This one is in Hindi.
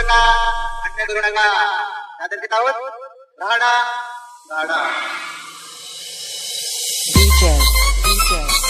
गोंधळ करू नका भांडण करू नका सादर करत राडा। राडा DJ